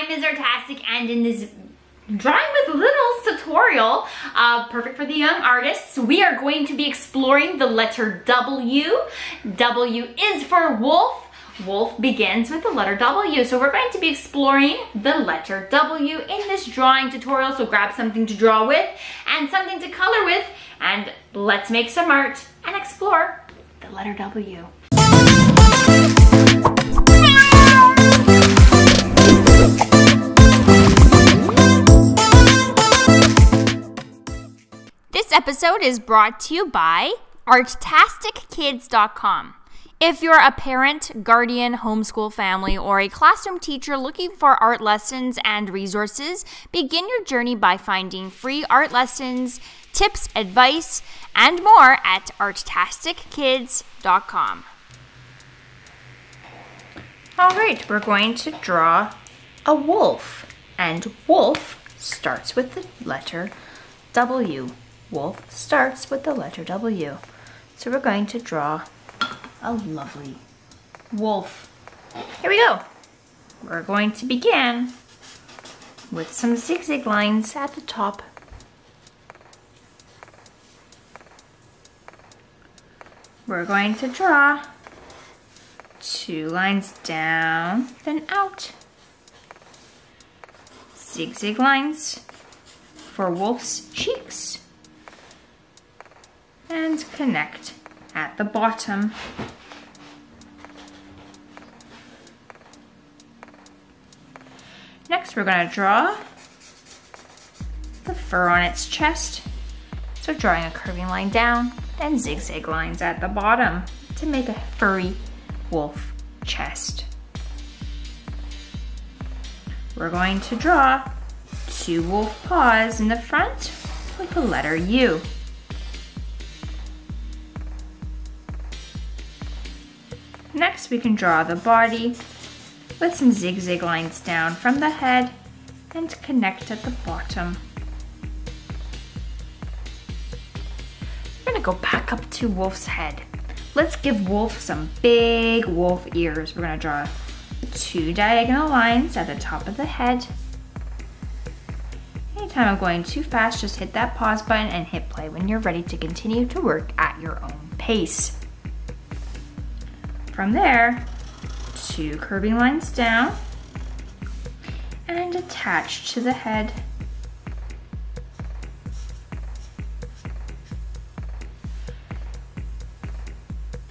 I'm Ms. Artastic and in this Drawing with Littles tutorial, uh, perfect for the young artists, we are going to be exploring the letter W. W is for wolf. Wolf begins with the letter W. So we're going to be exploring the letter W in this drawing tutorial. So grab something to draw with and something to color with and let's make some art and explore the letter W. episode is brought to you by artastickids.com. If you're a parent, guardian, homeschool family, or a classroom teacher looking for art lessons and resources, begin your journey by finding free art lessons, tips, advice, and more at artastickids.com. All right, we're going to draw a wolf, and wolf starts with the letter W wolf starts with the letter W. So we're going to draw a lovely wolf. Here we go. We're going to begin with some zigzag lines at the top. We're going to draw two lines down, then out. Zigzag lines for wolf's cheeks and connect at the bottom. Next we're going to draw the fur on its chest. So drawing a curving line down, then zigzag lines at the bottom to make a furry wolf chest. We're going to draw two wolf paws in the front with the letter U. Next we can draw the body with some zigzag lines down from the head and connect at the bottom. We're gonna go back up to Wolf's head. Let's give Wolf some big wolf ears. We're gonna draw two diagonal lines at the top of the head. Anytime I'm going too fast, just hit that pause button and hit play when you're ready to continue to work at your own pace. From there, two curving lines down and attach to the head.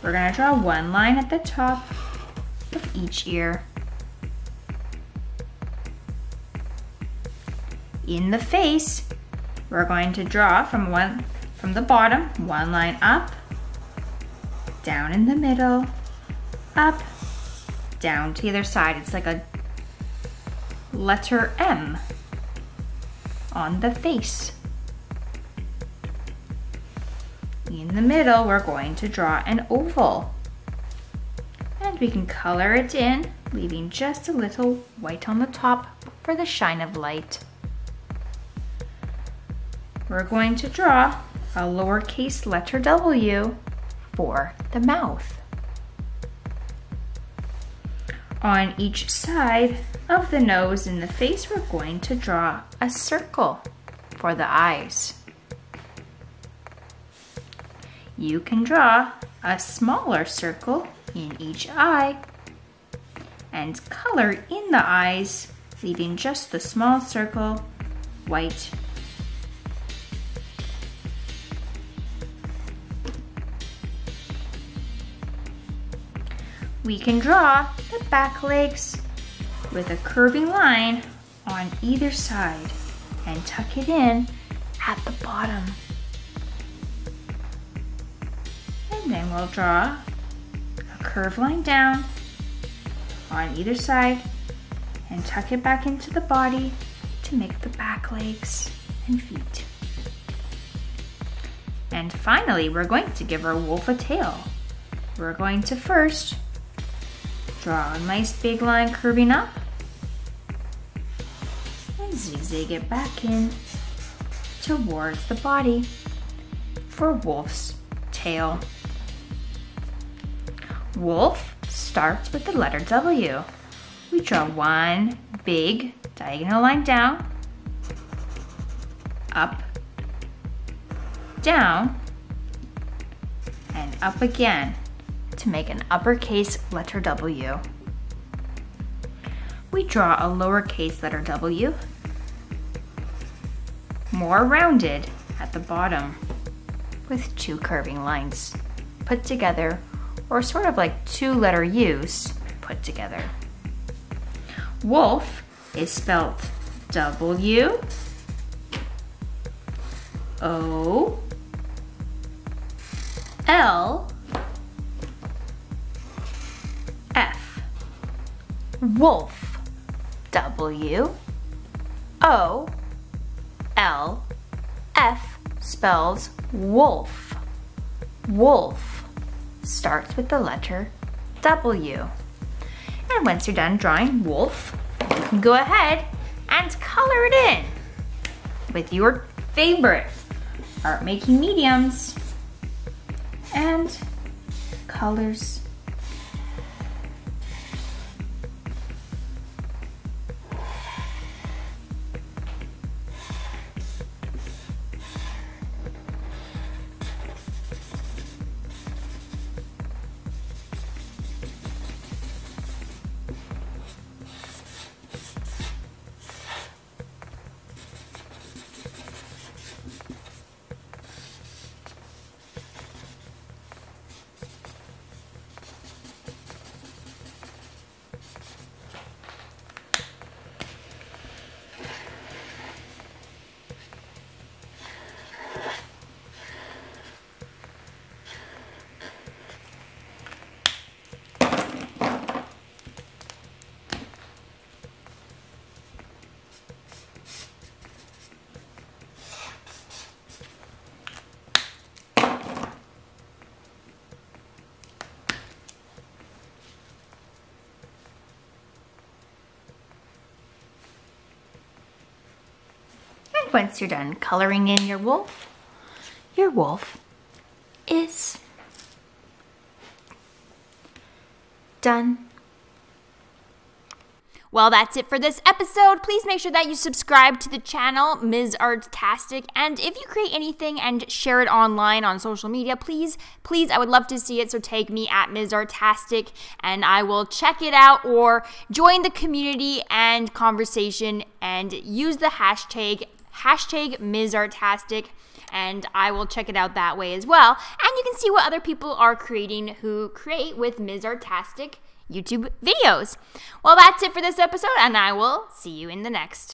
We're gonna draw one line at the top of each ear. In the face, we're going to draw from one from the bottom, one line up, down in the middle, up, down to the other side. It's like a letter M on the face. In the middle, we're going to draw an oval. And we can color it in, leaving just a little white on the top for the shine of light. We're going to draw a lowercase letter W for the mouth. On each side of the nose and the face, we're going to draw a circle for the eyes. You can draw a smaller circle in each eye and color in the eyes, leaving just the small circle white we can draw the back legs with a curving line on either side and tuck it in at the bottom. And then we'll draw a curved line down on either side and tuck it back into the body to make the back legs and feet. And finally, we're going to give our wolf a tail. We're going to first Draw a nice big line curving up. And zigzag it back in towards the body for wolf's tail. Wolf starts with the letter W. we draw one big diagonal line down, up, down, and up again to make an uppercase letter W. We draw a lowercase letter W, more rounded at the bottom with two curving lines put together or sort of like two letter U's put together. Wolf is spelled W O L Wolf. W O L F spells wolf. Wolf starts with the letter W. And once you're done drawing wolf, you can go ahead and color it in with your favorite art making mediums and colors once you're done coloring in your wolf, your wolf is done. Well, that's it for this episode. Please make sure that you subscribe to the channel, Ms. Artastic. And if you create anything and share it online on social media, please, please, I would love to see it. So tag me at Ms. Artastic and I will check it out or join the community and conversation and use the hashtag hashtag Ms. Artastic, and I will check it out that way as well. And you can see what other people are creating who create with Ms. Artastic YouTube videos. Well, that's it for this episode, and I will see you in the next.